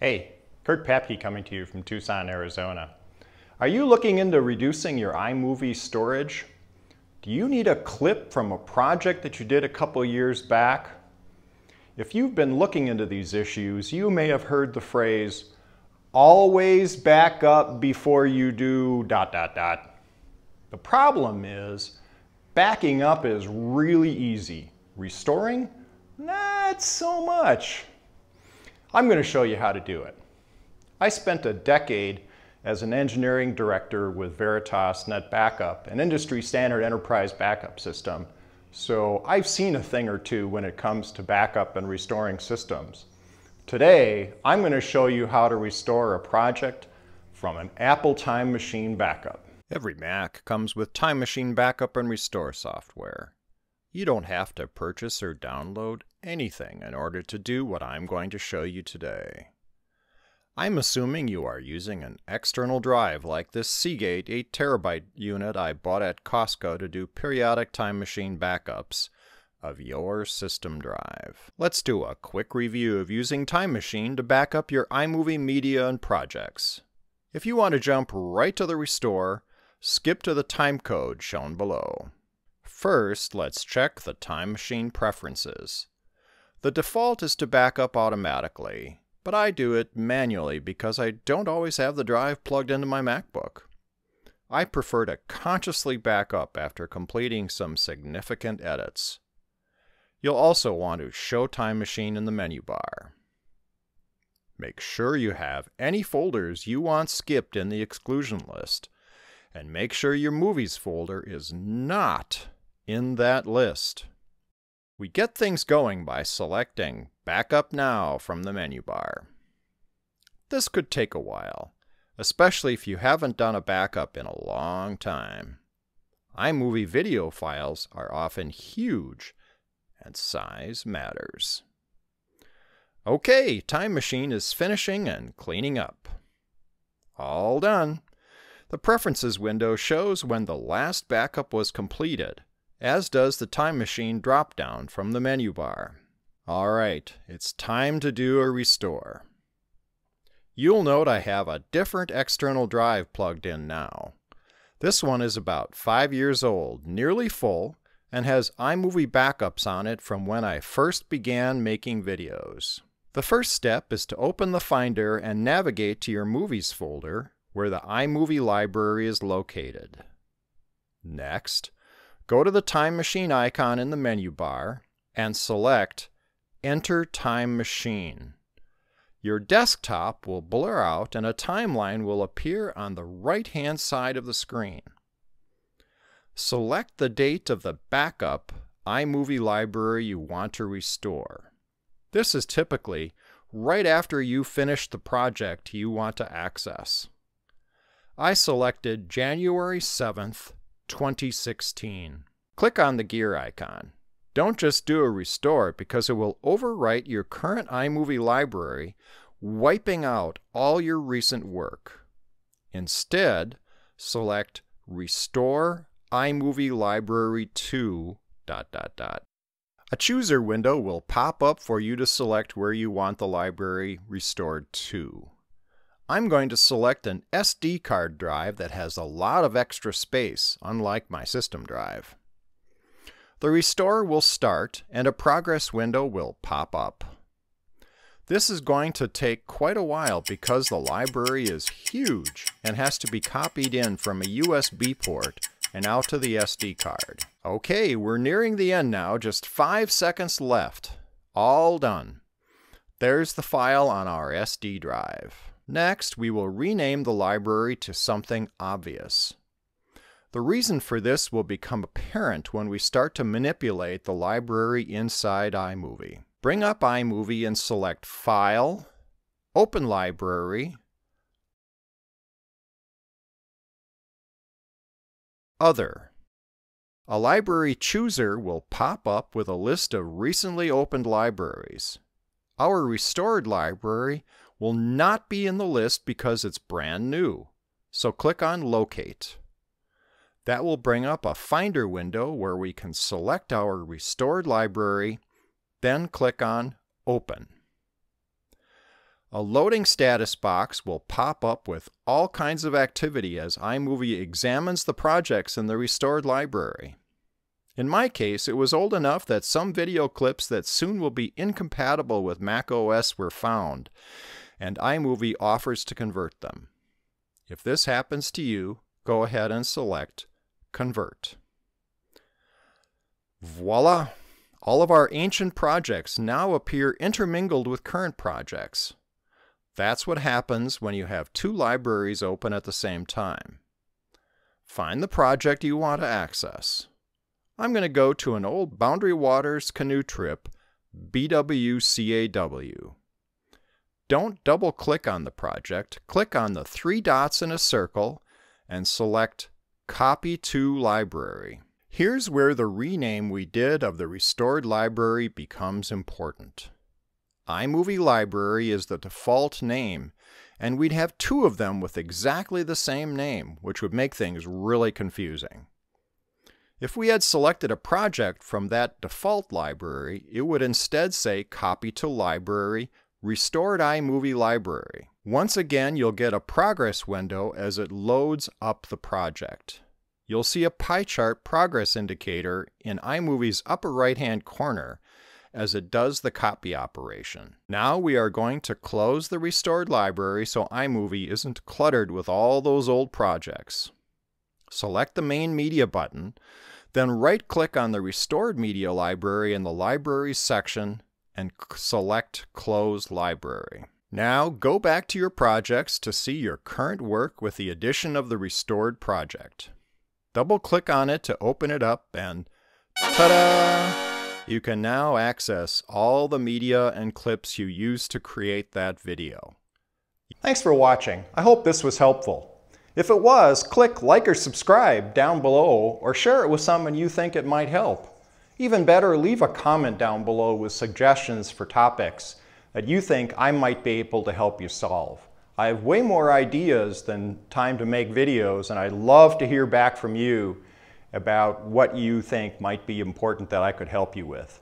Hey, Kurt Papke coming to you from Tucson, Arizona. Are you looking into reducing your iMovie storage? Do you need a clip from a project that you did a couple years back? If you've been looking into these issues, you may have heard the phrase, always back up before you do dot dot dot. The problem is, backing up is really easy. Restoring, not so much. I'm going to show you how to do it. I spent a decade as an engineering director with Veritas NetBackup, an industry standard enterprise backup system. So I've seen a thing or two when it comes to backup and restoring systems. Today, I'm going to show you how to restore a project from an Apple Time Machine backup. Every Mac comes with Time Machine Backup and Restore software. You don't have to purchase or download anything in order to do what I'm going to show you today. I'm assuming you are using an external drive like this Seagate 8TB unit I bought at Costco to do periodic time machine backups of your system drive. Let's do a quick review of using Time Machine to back up your iMovie media and projects. If you want to jump right to the restore, skip to the time code shown below. First, let's check the Time Machine preferences. The default is to back up automatically, but I do it manually because I don't always have the drive plugged into my MacBook. I prefer to consciously back up after completing some significant edits. You'll also want to show Time Machine in the menu bar. Make sure you have any folders you want skipped in the exclusion list, and make sure your Movies folder is not in that list. We get things going by selecting Backup Now from the menu bar. This could take a while, especially if you haven't done a backup in a long time. iMovie video files are often huge, and size matters. Okay, Time Machine is finishing and cleaning up. All done. The Preferences window shows when the last backup was completed as does the Time Machine drop-down from the menu bar. Alright, it's time to do a restore. You'll note I have a different external drive plugged in now. This one is about 5 years old, nearly full, and has iMovie backups on it from when I first began making videos. The first step is to open the Finder and navigate to your Movies folder, where the iMovie library is located. Next, Go to the Time Machine icon in the menu bar and select Enter Time Machine. Your desktop will blur out and a timeline will appear on the right-hand side of the screen. Select the date of the backup iMovie library you want to restore. This is typically right after you finish the project you want to access. I selected January 7th, 2016. Click on the gear icon. Don't just do a restore because it will overwrite your current iMovie library, wiping out all your recent work. Instead, select Restore iMovie Library to dot dot dot. A chooser window will pop up for you to select where you want the library restored to. I'm going to select an SD card drive that has a lot of extra space, unlike my system drive. The restore will start and a progress window will pop up. This is going to take quite a while because the library is huge and has to be copied in from a USB port and out to the SD card. Okay, we're nearing the end now, just five seconds left. All done. There's the file on our SD drive. Next, we will rename the library to something obvious. The reason for this will become apparent when we start to manipulate the library inside iMovie. Bring up iMovie and select File, Open Library, Other. A library chooser will pop up with a list of recently opened libraries. Our restored library will not be in the list because it's brand new. So click on Locate. That will bring up a Finder window where we can select our restored library, then click on Open. A loading status box will pop up with all kinds of activity as iMovie examines the projects in the restored library. In my case, it was old enough that some video clips that soon will be incompatible with macOS were found, and iMovie offers to convert them. If this happens to you, go ahead and select Convert. Voila! All of our ancient projects now appear intermingled with current projects. That's what happens when you have two libraries open at the same time. Find the project you want to access. I'm going to go to an old Boundary Waters canoe trip, BWCAW. Don't double click on the project, click on the three dots in a circle and select Copy to Library. Here's where the rename we did of the restored library becomes important. iMovie Library is the default name, and we'd have two of them with exactly the same name, which would make things really confusing. If we had selected a project from that default library, it would instead say Copy to Library, Restored iMovie Library. Once again, you'll get a progress window as it loads up the project. You'll see a pie chart progress indicator in iMovie's upper right-hand corner as it does the copy operation. Now we are going to close the restored library so iMovie isn't cluttered with all those old projects. Select the main media button, then right-click on the restored media library in the Libraries section and select Close Library. Now go back to your projects to see your current work with the addition of the restored project. Double-click on it to open it up and ta-da! You can now access all the media and clips you used to create that video. Thanks for watching. I hope this was helpful. If it was, click like or subscribe down below or share it with someone you think it might help. Even better, leave a comment down below with suggestions for topics that you think I might be able to help you solve. I have way more ideas than time to make videos and I'd love to hear back from you about what you think might be important that I could help you with.